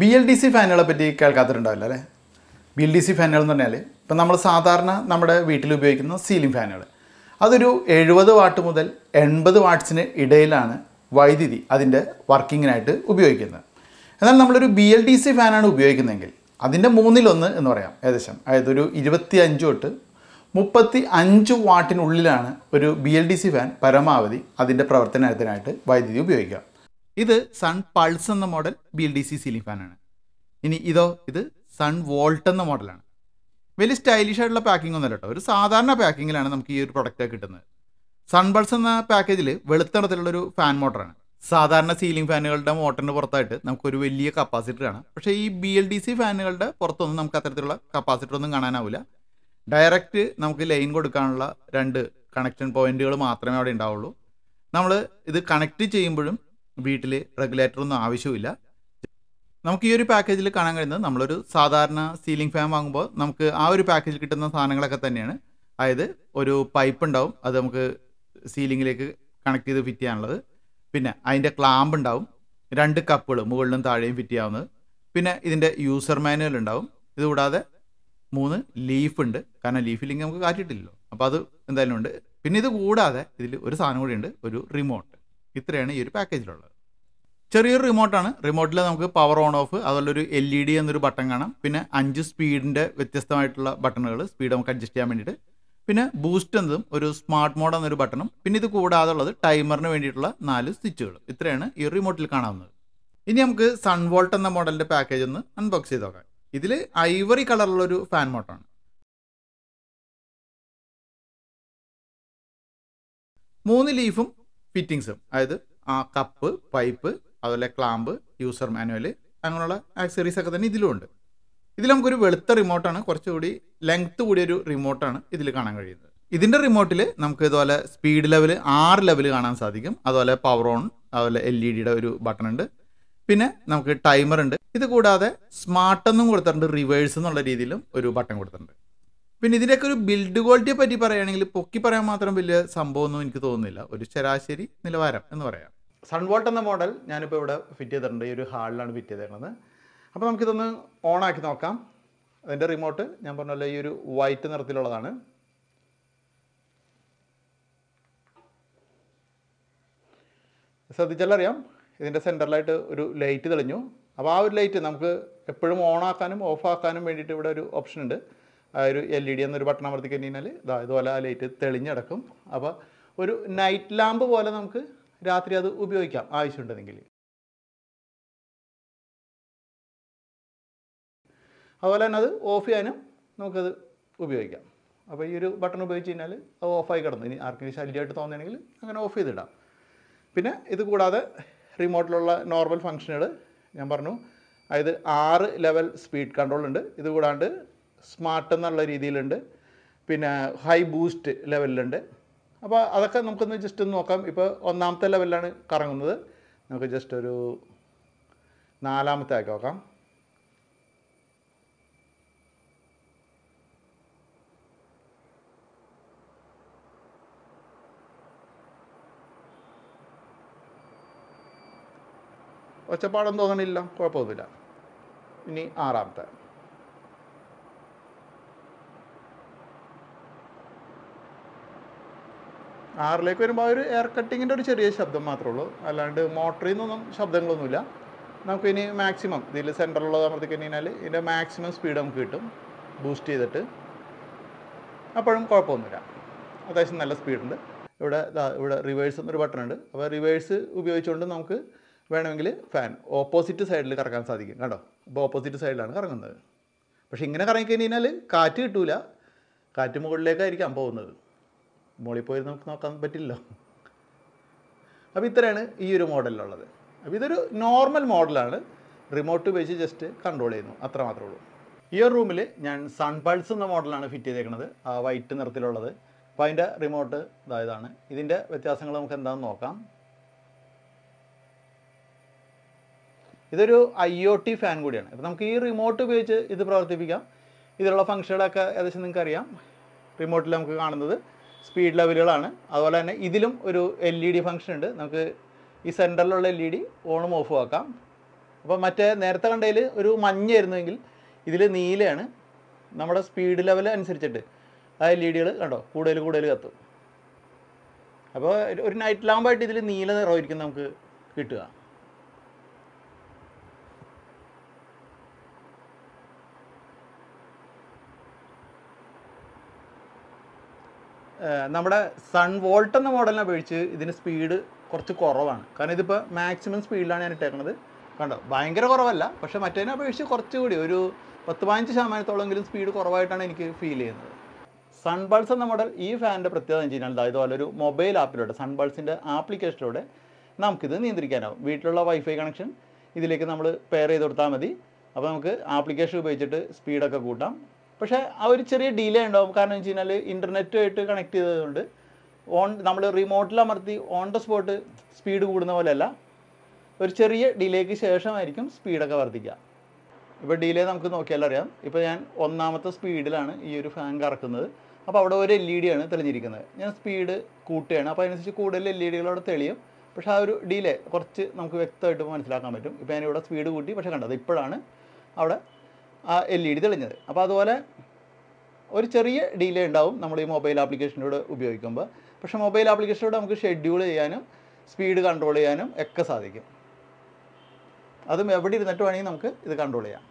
B L D C ഫാനുകളെ പറ്റി കേൾക്കാത്തിട്ടുണ്ടാവില്ല അല്ലേ? ബി എൽ ഡി സി ഫാനുകൾ എന്ന് പറഞ്ഞാൽ ഇപ്പം നമ്മൾ സാധാരണ നമ്മുടെ വീട്ടിൽ ഉപയോഗിക്കുന്ന സീലിംഗ് ഫാനുകൾ അതൊരു എഴുപത് വാട്ട് മുതൽ എൺപത് വാട്ട്സിന് ഇടയിലാണ് വൈദ്യുതി അതിന്റെ വർക്കിങ്ങിനായിട്ട് ഉപയോഗിക്കുന്നത്. എന്നാൽ നമ്മളൊരു ബി എൽ ഡി സി ഫാനാണ് ഉപയോഗിക്കുന്നതെങ്കിൽ അതിന്റെ മൂന്നിലൊന്ന് എന്ന് പറയാം ഏകദേശം. അതായത് ഒരു ഇരുപത്തി അഞ്ച് തൊട്ട് മുപ്പത്തി അഞ്ച് വാട്ടിനുള്ളിലാണ് ഒരു B L D C fan പരമാവധി അതിന്റെ പ്രവർത്തനത്തിനായിട്ട് വൈദ്യുതി ഉപയോഗിക്കുക. ഇത് സൺ പൾസ് എന്ന model B L D C ceiling ഫാനാണ് ഇനി ഇതോ ഇത് സൺ വോൾട്ട് എന്ന മോഡലാണ്. വലിയ സ്റ്റൈലിഷ് ആയിട്ടുള്ള പാക്കിംഗ് ഒന്നുമല്ല കേട്ടോ. ഒരു സാധാരണ പാക്കിങ്ങിലാണ് നമുക്ക് ഈ ഒരു പ്രൊഡക്റ്റ് കിട്ടുന്നത്. സൺ സൺബൾസ് എന്ന പാക്കേജിൽ വെളുത്ത നിറത്തിലുള്ളൊരു ഫാൻ മോട്ടറാണ് സാധാരണ സീലിംഗ് ഫാനുകളുടെ മോട്ടറിന് പുറത്തായിട്ട് നമുക്കൊരു വലിയ കപ്പാസിറ്റർ കാണാം. പക്ഷേ ഈ ബി എൽ ഡി സി ഫാനുകളുടെ പുറത്തൊന്നും നമുക്ക് അത്തരത്തിലുള്ള കപ്പാസിറ്റർ ഒന്നും കാണാനാവില്ല. ഡയറക്റ്റ് നമുക്ക് ലൈൻ കൊടുക്കാനുള്ള രണ്ട് കണക്ഷൻ പോയിന്റുകൾ മാത്രമേ അവിടെ ഉണ്ടാവുള്ളൂ. നമ്മൾ ഇത് കണക്ട് ചെയ്യുമ്പോഴും വീട്ടിൽ റെഗുലേറ്റർ ഒന്നും ആവശ്യമില്ല നമുക്ക് ഈ ഒരു പാക്കേജിൽ കാണാൻ കഴിയുന്നത് നമ്മളൊരു സാധാരണ സീലിംഗ് ഫാൻ വാങ്ങുമ്പോൾ നമുക്ക് ആ ഒരു പാക്കേജിൽ കിട്ടുന്ന സാധനങ്ങളൊക്കെ തന്നെയാണ്. അതായത് ഒരു പൈപ്പ് ഉണ്ടാവും അത് നമുക്ക് സീലിങ്ങിലേക്ക് കണക്ട് ചെയ്ത് ഫിറ്റ് ചെയ്യാനുള്ളത്. പിന്നെ അതിന്റെ ക്ലാമ്പ് ഉണ്ടാവും രണ്ട് കപ്പുകൾ മുകളിലും താഴെയും ഫിറ്റ് ചെയ്യാവുന്നത്. പിന്നെ ഇതിന്റെ യൂസർ മാനുവൽ ഉണ്ടാവും. ഇതുകൂടാതെ മൂന്ന് ലീഫ് ഉണ്ട്. കാരണം ലീഫില്ലെങ്കിൽ നമുക്ക് കാറ്റിട്ടില്ലല്ലോ. അപ്പോൾ അത് എന്തായാലും ഉണ്ട്. പിന്നെ ഇത് കൂടാതെ ഇതിൽ ഒരു സാധനം കൂടി ഉണ്ട് ഒരു റിമോട്ട് ഇത്രയാണ് ഈ ഒരു പാക്കേജിലുള്ളത് ചെറിയൊരു റിമോട്ടാണ് റിമോട്ടിൽ നമുക്ക് പവർ ഓൺ ഓഫ് അതുപോലെ ഒരു എൽ ഇ ഡി എന്നൊരു ബട്ടൺ കാണാം. പിന്നെ അഞ്ച് സ്പീഡിന്റെ വ്യത്യസ്തമായിട്ടുള്ള ബട്ടണുകൾ സ്പീഡ് നമുക്ക് അഡ്ജസ്റ്റ് ചെയ്യാൻ വേണ്ടിയിട്ട്. പിന്നെ ബൂസ്റ്റ് എന്നതും ഒരു സ്മാർട്ട് മോഡ് എന്നൊരു ബട്ടണും പിന്നെ ഇത് കൂടാതെ ഉള്ളത് ടൈമറിന് വേണ്ടിയിട്ടുള്ള നാല് സ്വിച്ചുകൾ ഇത്രയാണ് ഈ റിമോട്ടിൽ കാണാവുന്നത്. ഇനി നമുക്ക് സൺവോൾട്ട് എന്ന മോഡലിന്റെ പാക്കേജ് ഒന്ന് അൺബോക്സ് ചെയ്ത് നോക്കാം. ഇതിൽ ഐവറി കളറുള്ള ഒരു ഫാൻ മോട്ടാണ് മൂന്ന് ലീഫും ഫിറ്റിങ്സും അതായത് ആ കപ്പ് പൈപ്പ് അതുപോലെ ക്ലാമ്പ് യൂസർ മാനുവൽ അങ്ങനെയുള്ള ആക്സറീസ് ഒക്കെ തന്നെ ഇതിലും ഉണ്ട് ഇതിൽ നമുക്കൊരു വെളുത്ത റിമോട്ടാണ് കുറച്ചുകൂടി ലെങ്ത് കൂടിയൊരു റിമോട്ടാണ് ഇതിൽ കാണാൻ കഴിയുന്നത്. ഇതിന്റെ റിമോട്ടിൽ നമുക്ക് ഇതുപോലെ സ്പീഡ് ലെവൽ ആറ് ലെവൽ കാണാൻ സാധിക്കും. അതുപോലെ പവർ ഓൺ അതുപോലെ എൽ ഇ ഡിയുടെ ഒരു ബട്ടൺ ഉണ്ട്. പിന്നെ നമുക്ക് ടൈമർ ഉണ്ട്. ഇത് കൂടാതെ സ്മാർട്ട് എന്നും കൊടുത്തിട്ടുണ്ട് റിവേഴ്സ് എന്നുള്ള രീതിയിലും ഒരു ബട്ടൺ കൊടുത്തിട്ടുണ്ട്. പിന്നെ ഇതിന്റെയൊക്കെ ഒരു ബിൽഡ് ക്വാളിറ്റിയെ പറ്റി പറയുകയാണെങ്കിൽ പൊക്കി പറയാൻ മാത്രം വലിയ സംഭവമൊന്നും എനിക്ക് തോന്നുന്നില്ല. ഒരു ശരാശരി നിലവാരം എന്ന് പറയാം. സൺവോൾട്ട് എന്ന മോഡൽ ഞാനിപ്പോൾ ഇവിടെ ഫിറ്റ് ചെയ്തിട്ടുണ്ട്. ഈ ഒരു ഹാളിലാണ് ഫിറ്റ് ചെയ്തിരുന്നത് അപ്പോൾ നമുക്കിതൊന്ന് ഓണാക്കി നോക്കാം. അതിന്റെ റിമോട്ട് ഞാൻ പറഞ്ഞല്ലോ ഈ ഒരു വൈറ്റ് നിറത്തിലുള്ളതാണ്. ശ്രദ്ധിച്ചാലറിയാം ഇതിന്റെ സെന്ററിലായിട്ട് ഒരു ലൈറ്റ് തെളിഞ്ഞു. അപ്പോൾ ആ ഒരു ലൈറ്റ് നമുക്ക് എപ്പോഴും ഓണാക്കാനും ഓഫാക്കാനും വേണ്ടിയിട്ട് ഇവിടെ ഒരു ഓപ്ഷൻ ഉണ്ട്. ആ ഒരു എൽ ഇ ഡി എന്നൊരു ബട്ടൺ അമർത്തി കഴിഞ്ഞാൽ ഇതാ ഇതുപോലെ ആ ലൈറ്റ് തെളിഞ്ഞടക്കും അപ്പോൾ ഒരു നൈറ്റ് ലാമ്പ് പോലെ നമുക്ക് രാത്രി അത് ഉപയോഗിക്കാം ആവശ്യമുണ്ടെങ്കിൽ. അതുപോലെ തന്നെ അത് ഓഫ് ചെയ്യാനും നമുക്കത് ഉപയോഗിക്കാം. അപ്പോൾ ഈ ഒരു ബട്ടൺ ഉപയോഗിച്ച് കഴിഞ്ഞാൽ അത് ഓഫായി കിടന്നു. ഇനി ആർക്കെങ്കിലും ശല്യമായിട്ട് തോന്നുകയാണെങ്കിൽ അങ്ങനെ ഓഫ് ചെയ്തിടാം. പിന്നെ ഇത് കൂടാതെ റിമോട്ടിലുള്ള നോർമൽ ഫങ്ഷനുകൾ ഞാൻ പറഞ്ഞു. അതായത് ആറ് ലെവൽ സ്പീഡ് കൺട്രോൾ ഉണ്ട്. ഇത് കൂടാണ്ട് സ്മാർട്ട് എന്നുള്ള രീതിയിലുണ്ട്. പിന്നെ ഹൈ ബൂസ്റ്റ് ലെവലിലുണ്ട് അപ്പോൾ അതൊക്കെ നമുക്കൊന്ന് ജസ്റ്റ് ഒന്ന് നോക്കാം. ഇപ്പോൾ ഒന്നാമത്തെ ലെവലിലാണ് കറങ്ങുന്നത്. നമുക്ക് ജസ്റ്റ് ഒരു നാലാമത്തെ ആക്കി നോക്കാം. ഒച്ചപ്പാടൊന്നും തോന്നണില്ല. കുഴപ്പമൊന്നുമില്ല. ഇനി ആറാമത്തെ. ആറിലേക്ക് വരുമ്പോൾ ഒരു എയർ കട്ടിങ്ങിന്റെ ഒരു ചെറിയ ശബ്ദം മാത്രമേ ഉള്ളൂ. അല്ലാണ്ട് മോട്ടറിൽ നിന്നൊന്നും ശബ്ദങ്ങളൊന്നുമില്ല. നമുക്ക് ഇനി മാക്സിമം ഇതിൽ സെന്ററിലുള്ളത് അമർത്തി കഴിഞ്ഞാൽ ഇതിന്റെ മാക്സിമം സ്പീഡ് നമുക്ക് കിട്ടും. ബൂസ്റ്റ് ചെയ്തിട്ട്. അപ്പോഴും കുഴപ്പമൊന്നുമില്ല. അത്യാവശ്യം നല്ല സ്പീഡുണ്ട് ഇവിടെ ഇവിടെ റിവേഴ്സ് എന്നൊരു ബട്ടൺ ഉണ്ട്. അപ്പോൾ റിവേഴ്സ് ഉപയോഗിച്ചുകൊണ്ട് നമുക്ക് വേണമെങ്കിൽ ഫാൻ ഓപ്പോസിറ്റ് സൈഡിൽ കറക്കാൻ സാധിക്കും. കണ്ടോ? അപ്പോൾ ഓപ്പോസിറ്റ് സൈഡിലാണ് കറങ്ങുന്നത്. പക്ഷേ ഇങ്ങനെ കറങ്ങിക്കഴിഞ്ഞ് കഴിഞ്ഞാൽ കാറ്റ് കിട്ടൂല. കാറ്റ് മുകളിലേക്കായിരിക്കാം പോകുന്നത്. മുകളിൽ പോയി നമുക്ക് നോക്കാൻ പറ്റില്ലല്ലോ. അപ്പോൾ ഇത്രയാണ് ഈ ഒരു മോഡലിലുള്ളത്. അപ്പോൾ ഇതൊരു നോർമൽ മോഡലാണ് റിമോട്ട് വെച്ച് ജസ്റ്റ് കൺട്രോൾ ചെയ്യുന്നു. അത്ര മാത്രമേ ഉള്ളൂ. ഈ ഒരു റൂമിൽ ഞാൻ സൺ പൾസ് എന്ന മോഡലാണ് ഫിറ്റ് ചെയ്തേക്കുന്നത് ആ വൈറ്റ് നിറത്തിലുള്ളത്. അപ്പോൾ അതിന്റെ റിമോട്ട് ഇതായതാണ് ഇതിന്റെ വ്യത്യാസങ്ങൾ നമുക്ക് എന്താണെന്ന് നോക്കാം. ഇതൊരു ഐ ഒ ടി ഫാൻ കൂടിയാണ്. അപ്പോൾ നമുക്ക് ഈ റിമോട്ട് ഉപയോഗിച്ച് ഇത് പ്രവർത്തിപ്പിക്കാം. ഇതിലുള്ള ഫംഗ്ഷനുകളൊക്കെ ഏകദേശം നിങ്ങൾക്ക് അറിയാം റിമോട്ടിൽ നമുക്ക് കാണുന്നത് സ്പീഡ് ലെവലുകളാണ്. അതുപോലെ തന്നെ ഇതിലും ഒരു എൽ ഇ ഡി ഫംഗ്ഷൻ ഉണ്ട്. നമുക്ക് ഈ സെന്ററിലുള്ള എൽ ഇ ഡി ഓണും ഓഫും ആക്കാം. അപ്പോൾ മറ്റേ നേരത്തെ കണ്ടതിൽ ഒരു മഞ്ഞായിരുന്നുവെങ്കിൽ ഇതിൽ നീലയാണ്. നമ്മുടെ സ്പീഡ് ലെവൽ അനുസരിച്ചിട്ട് ആ എൽ ഇ ഡികൾ കണ്ടോ? കൂടുതൽ കൂടുതൽ കത്തും. അപ്പോൾ ഒരു നൈറ്റ് ലാമ്പായിട്ട് ഇതിൽ നീല നിറമായിരിക്കും നമുക്ക് കിട്ടുക. നമ്മുടെ സൺ വോൾട്ട് എന്ന മോഡലിനെ അപേക്ഷിച്ച് ഇതിന് സ്പീഡ് കുറച്ച് കുറവാണ്. കാരണം ഇതിപ്പോൾ മാക്സിമം സ്പീഡിലാണ് ഞാൻ ഇട്ടേക്കുന്നത് കണ്ടോ? ഭയങ്കര കുറവല്ല. പക്ഷേ മറ്റേതിനെ അപേക്ഷിച്ച് കുറച്ചുകൂടി ഒരു പത്ത് പതിനഞ്ച് ശതമാനത്തോളമെങ്കിലും സ്പീഡ് കുറവായിട്ടാണ് എനിക്ക് ഫീൽ ചെയ്യുന്നത്. സൺബൾസ് എന്ന മോഡൽ ഈ ഫാനിന്റെ പ്രത്യേകത എന്ന് വെച്ച് കഴിഞ്ഞാൽ ഇതുപോലെ ഒരു മൊബൈൽ ആപ്പിലൂടെ സൺബൾസിന്റെ ആപ്ലിക്കേഷനിലൂടെ നമുക്കിത് നിയന്ത്രിക്കാനാവും. വീട്ടിലുള്ള വൈഫൈ കണക്ഷൻ ഇതിലേക്ക് നമ്മൾ പെയർ ചെയ്ത് കൊടുത്താൽ മതി. അപ്പോൾ നമുക്ക് ആപ്ലിക്കേഷൻ ഉപയോഗിച്ചിട്ട് സ്പീഡൊക്കെ കൂട്ടാം. പക്ഷേ ആ ഒരു ചെറിയ ഡിലേ ഉണ്ടാവും. കാരണം വെച്ച് കഴിഞ്ഞാൽ ഇന്റർനെറ്റുമായിട്ട് കണക്ട് ചെയ്തതുകൊണ്ട് ഓൺ നമ്മൾ റിമോട്ടിൽ അമർത്തി ഓൺ ദ സ്പോട്ട് സ്പീഡ് കൂടുന്ന പോലെയല്ല ഒരു ചെറിയ ഡിലേക്ക് ശേഷമായിരിക്കും സ്പീഡൊക്കെ വർദ്ധിക്കുക ഇപ്പോൾ ഡിലേ നമുക്ക് നോക്കിയാൽ അറിയാം. ഇപ്പോൾ ഞാൻ ഒന്നാമത്തെ സ്പീഡിലാണ് ഈ ഒരു ഫാൻ കറക്കുന്നത്. അപ്പോൾ അവിടെ ഒരു എൽ ഇ ഡി ആണ് തെളിഞ്ഞിരിക്കുന്നത്. ഞാൻ സ്പീഡ് കൂട്ടുകയാണ്. അപ്പോൾ അതിനനുസരിച്ച് കൂടുതൽ എൽ ഇ ഡികൾ അവിടെ തെളിയും. പക്ഷേ ആ ഒരു ഡിലേ കുറച്ച് നമുക്ക് വ്യക്തമായിട്ട് മനസ്സിലാക്കാൻ പറ്റും. ഇപ്പോൾ ഞാനിവിടെ സ്പീഡ് കൂട്ടി പക്ഷേ കണ്ടത് ഇപ്പോഴാണ് അവിടെ ആ എൽ ഇ ഡി തെളിഞ്ഞത്. അപ്പോൾ അതുപോലെ ഒരു ചെറിയ ഡിലേ ഉണ്ടാവും നമ്മൾ ഈ മൊബൈൽ ആപ്ലിക്കേഷനിലൂടെ ഉപയോഗിക്കുമ്പോൾ. പക്ഷേ മൊബൈൽ ആപ്ലിക്കേഷനിലൂടെ നമുക്ക് ഷെഡ്യൂൾ ചെയ്യാനും സ്പീഡ് കൺട്രോൾ ചെയ്യാനും ഒക്കെ സാധിക്കും. അതും എവിടെ ഇരുന്നിട്ട് വേണമെങ്കിൽ നമുക്ക് ഇത് കൺട്രോൾ ചെയ്യാം.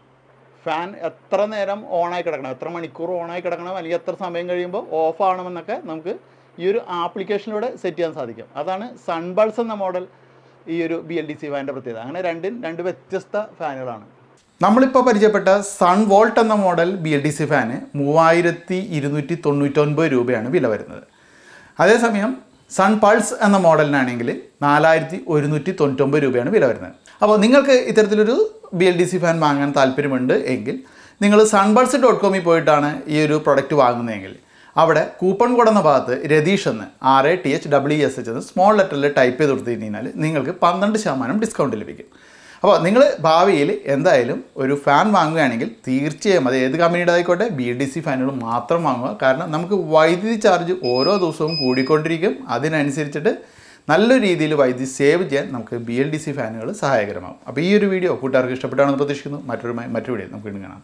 ഫാൻ എത്ര നേരം ഓണായി കിടക്കണം എത്ര മണിക്കൂർ ഓണായി കിടക്കണം അല്ലെങ്കിൽ എത്ര സമയം കഴിയുമ്പോൾ ഓഫ് ആവണമെന്നൊക്കെ നമുക്ക് ഈ ഒരു ആപ്ലിക്കേഷനിലൂടെ സെറ്റ് ചെയ്യാൻ സാധിക്കും. അതാണ് സൺബൾസ് എന്ന മോഡൽ ഈ ഒരു ബി എൽ ഡി സി ഫാനിന്റെ പ്രത്യേകത. അങ്ങനെ രണ്ടും രണ്ട് വ്യത്യസ്ത ഫാനുകളാണ് നമ്മളിപ്പോൾ പരിചയപ്പെട്ട സൺ വോൾട്ട് എന്ന model B L D C fan മൂവായിരത്തി ഇരുന്നൂറ്റി തൊണ്ണൂറ്റൊൻപത് രൂപയാണ് വില വരുന്നത്. അതേസമയം സൺ പൾസ് എന്ന മോഡലിനാണെങ്കിൽ നാലായിരത്തി ഒരുന്നൂറ്റി തൊണ്ണൂറ്റൊമ്പത് രൂപയാണ് വില വരുന്നത്. അപ്പോൾ നിങ്ങൾക്ക് ഇത്തരത്തിലൊരു B L D C fan വാങ്ങാൻ താല്പര്യമുണ്ട് എങ്കിൽ നിങ്ങൾ സൺബൾസ് ഡോട്ട് കോമിൽ പോയിട്ടാണ് ഈ ഒരു പ്രൊഡക്റ്റ് വാങ്ങുന്നതെങ്കിൽ അവിടെ കൂപ്പൺ കോഡ് എന്ന ഭാഗത്ത് രതീഷ് എന്ന് R A T H W S H എന്ന് സ്മോൾ ലെറ്ററിൽ ടൈപ്പ് ചെയ്ത് കൊടുത്തു കഴിഞ്ഞാൽ നിങ്ങൾക്ക് പന്ത്രണ്ട് ശതമാനം ഡിസ്കൗണ്ട് ലഭിക്കും. അപ്പോൾ നിങ്ങൾ ഭാവിയിൽ എന്തായാലും ഒരു ഫാൻ വാങ്ങുകയാണെങ്കിൽ തീർച്ചയായും അത് ഏത് കമ്പനിയുടെ ആയിക്കോട്ടെ ബി ഡി സി ഫാനുകൾ മാത്രം വാങ്ങുക. കാരണം നമുക്ക് വൈദ്യുതി ചാർജ് ഓരോ ദിവസവും കൂടിക്കൊണ്ടിരിക്കും. അതിനനുസരിച്ചിട്ട് നല്ല രീതിയിൽ വൈദ്യുതി സേവ് ചെയ്യാൻ നമുക്ക് ബി എൽ ഡി സി ഫാനുകൾ സഹായകരമാകും. അപ്പോൾ ഈ ഒരു വീഡിയോ കൂട്ടുകാർക്ക് ഇഷ്ടപ്പെട്ടാണെന്ന് പ്രതീക്ഷിക്കുന്നു. മറ്റൊരു മറ്റൊരു വീഡിയോ നമുക്ക് കാണാം.